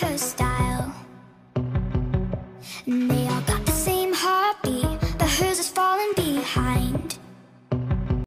her style. And they all got the same heartbeat But hers is falling behind.